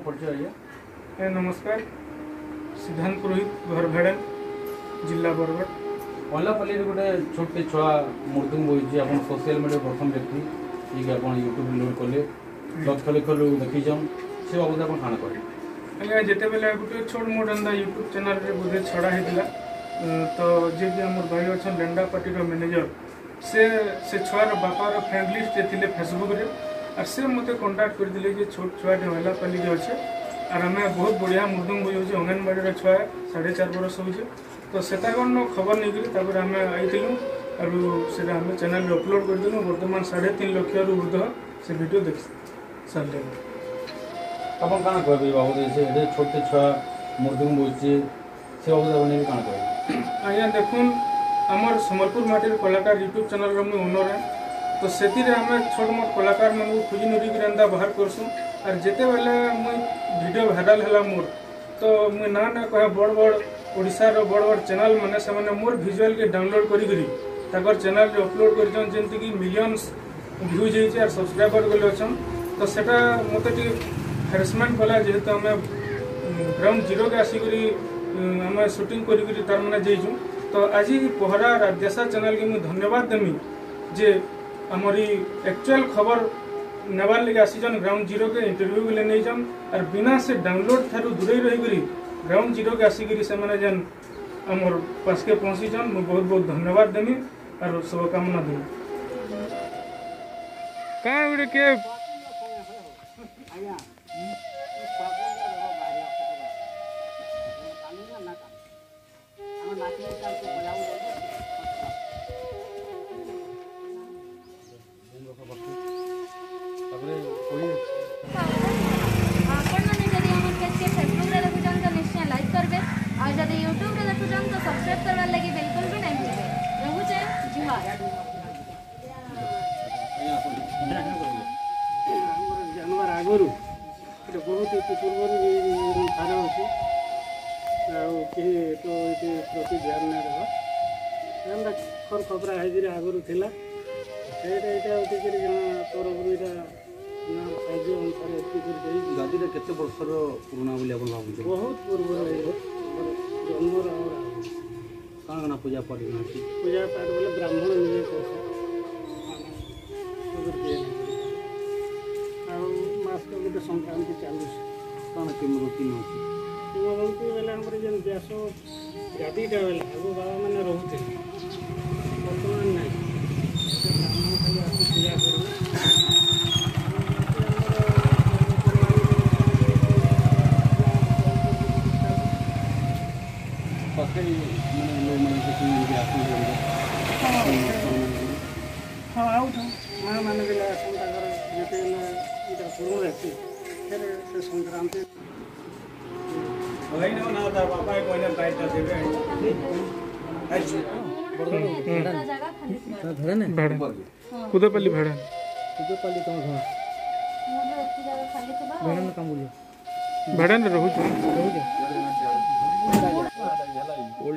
ए नमस्कार सिद्धांत पुरोहित घर भेड़ जिला बरगढ़ अल्लापल्ली गोटे छोटे छुआ मृत्यु हो आप मीडिया प्रथम व्यक्ति आप यूट्यूब लोड कले लक्ष लक्ष लोग देखी से बाबद आप कहना कह अज्ञा जिते बेला गोटे छोट मोट एंता यूट्यूब चेल बोध छड़ा ही तो जे भी आम भाई अच्छे लेंडा पार्टी मैनेजर से से छुआर बापार फ्रेंड लिस्ट फेसबुक আর সে মতো কন্টাক্ট করেদেলে যে ছোট ছুয়াটে হলা পালিকি অছে আর আমি বহুত বড়িয়া মৃদঙ্গ বজাউছে অঙ্গনবাড়ির ছুয়া সাড়ে চার বরষ হচ্ছে তো সেটা কোন খবর নেইকি তারপরে আমি আইলু আর সেটা আমি চ্যানেলে অপলোড করেদেলু বর্তমান সাড়ে তিন লক্ষর ঊর্ধ্ব সে ভিডিও দেখ সারলে ଆପଣ କାଣା କହିବେ ଏ ବାବଦରେ ସେ ଏତେ ଛୋଟ ଛୁଆ ମୃତ୍ୟୁକୁ ବସୁଛି ସେ ବାବଦରେ ଆପଣ କାଣା କହିବେ ଆଜ୍ଞା ଦେଖୁନ୍ ଆମର ସମ୍ବଲପୁର ମାଟିର କଳାକାର ୟୁଟ୍ୟୁବ୍ ଚ୍ୟାନେଲ୍ର ମୁଇଁ ଓନର୍ ହେ তো ସେଥିରେ ଆମେ ଛୋଟ ମୋଟ କଳାକାରମାନଙ୍କୁ ଖୋଜି ନୁରିକିରି ଏନ୍ତା ବାହାର କରସୁଁ ଆର୍ ଯେତେବେଲେ ମୁଇଁ ଭିଡ଼ିଓ ଭାଇରାଲ୍ ହେଲା ମୋର ତ ମୁଇଁ ନା ନା କହେ ବଡ଼ ବଡ଼ ଓଡ଼ିଶାର ବଡ଼ ବଡ଼ ଚ୍ୟାନେଲ୍ ମାନେ ସେମାନେ ମୋର ଭିଜୁଆଲ୍କେ ଡାଉନଲୋଡ୍ କରିକିରି ତାଙ୍କର ଚ୍ୟାନେଲ୍ରେ ଅପଲୋଡ୍ କରିଛନ୍ ଯେମିତିକି ମିଲିୟନ୍ସ ଭ୍ୟୁଜ୍ ହେଇଛି ଆର୍ ସବସ୍କ୍ରାଇବର୍ ବୋଲି ଅଛନ୍ ତ ସେଟା ମୋତେ ଟିକେ ହାରେସମେଣ୍ଟ କଲା ଯେହେତୁ ଆମେ ଗ୍ରାଉଣ୍ଡ ଜିରୋକେ ଆସିକରି ଆମେ ସୁଟିଂ କରିକିରି ତାର୍ମାନେ ଯାଇଛୁ ତ ଆଜି ପହରା ରାଧ୍ୟାସା ଚ୍ୟାନେଲ୍କେ ମୁଁ ଧନ୍ୟବାଦ ଦେମି ଯେ ଆମରି ଆକ୍ଚୁଆଲ୍ ଖବର ନେବାର୍ ଲାଗି ଆସିଛନ୍ ଗ୍ରାଉଣ୍ଡ ଜିରୋକେ ଇଣ୍ଟରଭ୍ୟୁ ବେଲେ ନେଇଛନ୍ ଆର୍ ବିନା ସେ ଡାଉନଲୋଡ୍ ଠାରୁ ଦୂରେଇ ରହିକରି ଗ୍ରାଉଣ୍ଡ ଜିରୋକେ ଆସିକରି ସେମାନେ ଯେନ୍ ଆମର ପାସକେ ପହଞ୍ଚିଛନ୍ ମୁଁ ବହୁତ ବହୁତ ଧନ୍ୟବାଦ ଦେମି ଆର୍ ଶୁଭକାମନା ଦେମି କାଣା ଗୋଟେ କିଏ Thank you. ଆପଣମାନେ ଯଦି ଆମର ପେଜ୍କେ ଫେସବୁକ୍ରେ ଦେଖୁଛନ୍ ତ ନିଶ୍ଚୟ ଲାଇକ୍ କରବେ ଆଉ ଯଦି ୟୁଟ୍ୟୁବ୍ରେ ଦେଖୁଛନ୍ ତ ସବସ୍କ୍ରାଇବ୍ କରବାର୍ ଲାଗି ବିଲକୁଲ ବି ନାଇଁ ଭୁଲବେ ରହୁଛେ ଜୁହାର ଜାଣିବାର ଆଗରୁ ଏଇଟା ବହୁତ ଏତେ ପୂର୍ବରୁ ସାର ଅଛି ଆଉ କେହି ତ ଏଠି ପ୍ରତି ଧ୍ୟାନ ନାଇଁ ଦେବା ଯେନ୍ତା ଖର ଖପରା ହେଇକିରି ଆଗରୁ ଥିଲା ସେଇଟା ଏଇଟା ଟିକେ ତରଫରୁ ଏଇଟା ଗାଦିରେ କେତେ ବର୍ଷର ପୁରୁଣା ବୋଲି ଆପଣ ଭାବୁଛନ୍ତି ବହୁତ ପୂର୍ବରୁ ଜନ୍ମର ଆମର କାଣା କାଣା ପୂଜା ପାଠ ପୂଜା ପାଠ ବୋଲେ ବ୍ରାହ୍ମଣ ନିଜେ ଆଉ ମାସକ ଗୋଟେ ସଂକ୍ରାନ୍ତି ଚାଲୁଛି କାଣା କେମିତି ରୁଟିନ୍ ଅଛି କିମ୍ବଦନ୍ତୀ ବେଲେ ଆମର ଯେନ୍ ଦେଶ ଗାଦିଟା ବେଲେ ଆଗ ବାବାମାନେ ରହୁଥିଲେ हाँ आउट माँ मान के आसन ताकर जते इटा शुरू रहती फिर से संक्रांति वही ना ना था पापा को ना बाइक ता देवे अच्छा भेड़ा कुदेपल्ली भेड़ा कुदेपल्ली तुम घर भेड़ा में काम बोलियो भेड़ा में रहू जो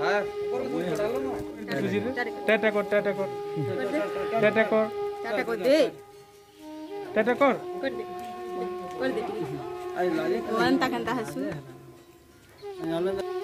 ಅಲ್ಲ ಅಂತಕ್ಕಂತಹ ಹಸು ಅಲ್ಲ